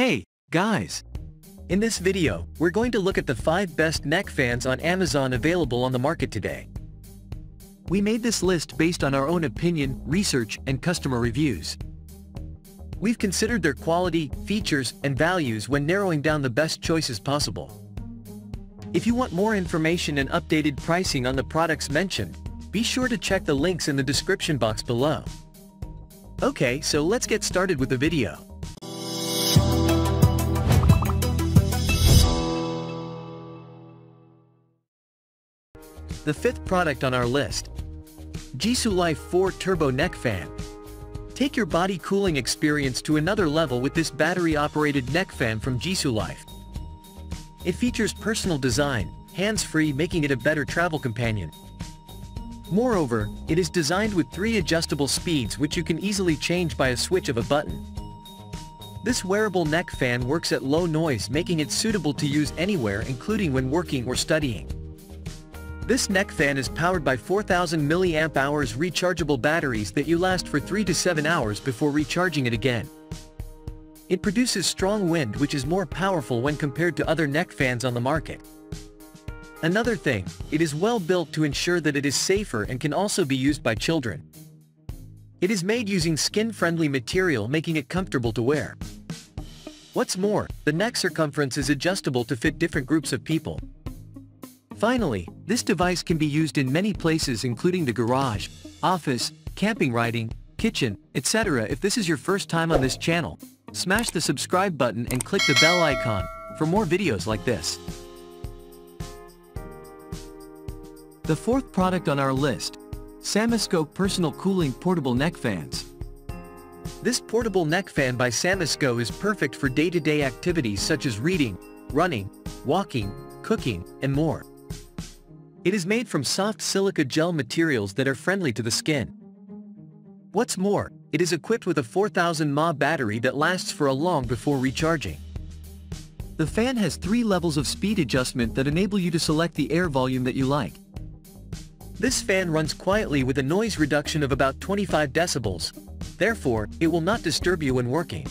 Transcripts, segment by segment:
Hey, guys! In this video, we're going to look at the 5 best neck fans on Amazon available on the market today. We made this list based on our own opinion, research, and customer reviews. We've considered their quality, features, and values when narrowing down the best choices possible. If you want more information and updated pricing on the products mentioned, be sure to check the links in the description box below. Okay, so let's get started with the video. The fifth product on our list. JISULIFE 4 Turbo Neck Fan. Take your body cooling experience to another level with this battery-operated neck fan from JISULIFE. It features personal design, hands-free making it a better travel companion. Moreover, it is designed with three adjustable speeds which you can easily change by a switch of a button. This wearable neck fan works at low noise making it suitable to use anywhere including when working or studying. This neck fan is powered by 4000 mAh hours rechargeable batteries that you last for 3 to 7 hours before recharging it again. It produces strong wind which is more powerful when compared to other neck fans on the market. Another thing, it is well built to ensure that it is safer and can also be used by children. It is made using skin-friendly material making it comfortable to wear. What's more, the neck circumference is adjustable to fit different groups of people. Finally, this device can be used in many places including the garage, office, camping riding, kitchen, etc. If this is your first time on this channel, smash the subscribe button and click the bell icon for more videos like this. The fourth product on our list, SAMISKO Personal Cooling Portable Neck Fans. This portable neck fan by SAMISKO is perfect for day-to-day -day activities such as reading, running, walking, cooking, and more. It is made from soft silica gel materials that are friendly to the skin. What's more, it is equipped with a 4000 mAh battery that lasts for a long before recharging. The fan has three levels of speed adjustment that enable you to select the air volume that you like. This fan runs quietly with a noise reduction of about 25 decibels, therefore, it will not disturb you when working.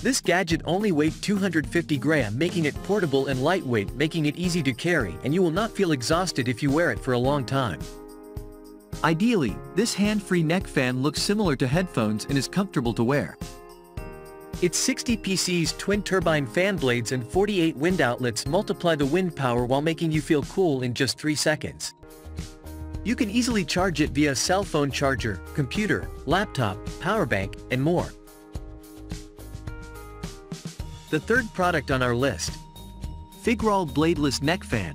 This gadget only weighed 250 gram making it portable and lightweight making it easy to carry and you will not feel exhausted if you wear it for a long time. Ideally, this hand-free neck fan looks similar to headphones and is comfortable to wear. Its 60 PC's twin-turbine fan blades and 48 wind outlets multiply the wind power while making you feel cool in just 3 seconds. You can easily charge it via cell phone charger, computer, laptop, power bank, and more. The third product on our list. FIGROL Bladeless Neck Fan.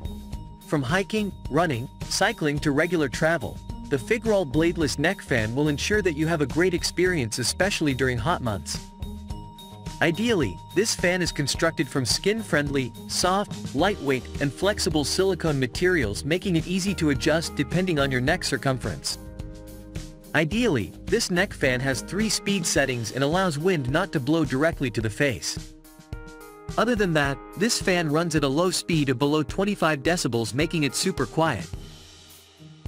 From hiking, running, cycling to regular travel, the FIGROL Bladeless Neck Fan will ensure that you have a great experience especially during hot months. Ideally, this fan is constructed from skin-friendly, soft, lightweight, and flexible silicone materials making it easy to adjust depending on your neck circumference. Ideally, this neck fan has three speed settings and allows wind not to blow directly to the face. Other than that, this fan runs at a low speed of below 25 decibels making it super quiet.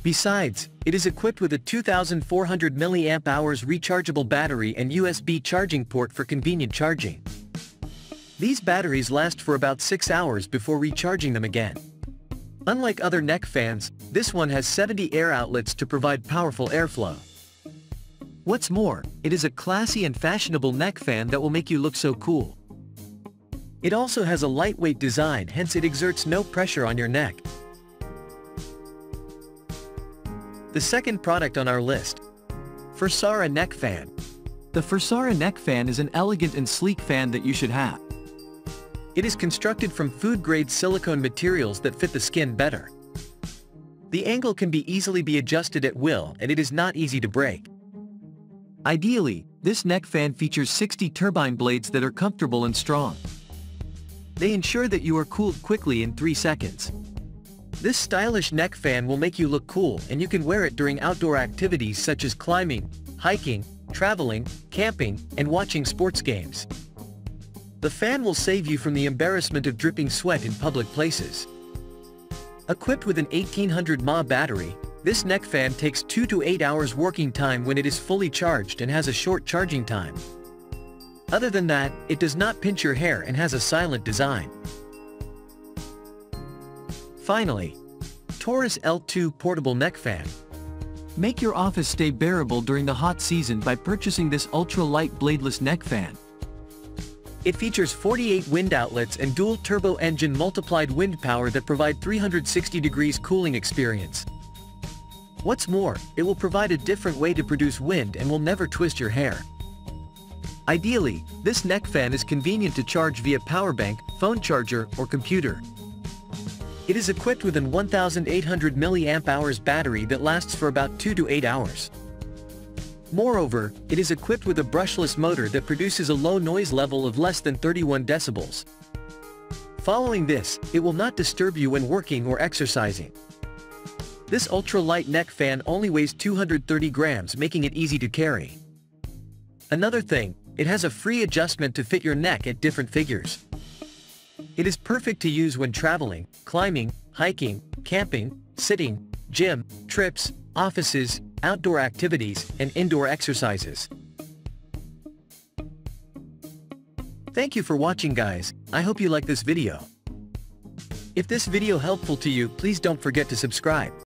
Besides, it is equipped with a 2400 mAh rechargeable battery and USB charging port for convenient charging. These batteries last for about 6 hours before recharging them again. Unlike other neck fans, this one has 70 air outlets to provide powerful airflow. What's more, it is a classy and fashionable neck fan that will make you look so cool. It also has a lightweight design hence it exerts no pressure on your neck. The second product on our list. FrSara Neck Fan. The FrSara Neck Fan is an elegant and sleek fan that you should have. It is constructed from food-grade silicone materials that fit the skin better. The angle can be easily be adjusted at will and it is not easy to break. Ideally, this neck fan features 60 turbine blades that are comfortable and strong. They ensure that you are cooled quickly in 3 seconds. This stylish neck fan will make you look cool and you can wear it during outdoor activities such as climbing, hiking, traveling, camping, and watching sports games. The fan will save you from the embarrassment of dripping sweat in public places. Equipped with an 1800 mAh battery, this neck fan takes 2 to 8 hours working time when it is fully charged and has a short charging time. Other than that, it does not pinch your hair and has a silent design. Finally, TORRAS L2 Portable Neck Fan. Make your office stay bearable during the hot season by purchasing this ultra-light bladeless neck fan. It features 48 wind outlets and dual turbo engine multiplied wind power that provide 360 degrees cooling experience. What's more, it will provide a different way to produce wind and will never twist your hair. Ideally, this neck fan is convenient to charge via power bank, phone charger, or computer. It is equipped with an 1800 mAh battery that lasts for about 2 to 8 hours. Moreover, it is equipped with a brushless motor that produces a low noise level of less than 31 decibels. Following this, it will not disturb you when working or exercising. This ultra-light neck fan only weighs 230 grams making it easy to carry. Another thing, it has a free adjustment to fit your neck at different figures. It is perfect to use when traveling, climbing, hiking, camping, sitting, gym, trips, offices, outdoor activities, and indoor exercises. Thank you for watching guys, I hope you like this video. If this video helpful to you please don't forget to subscribe.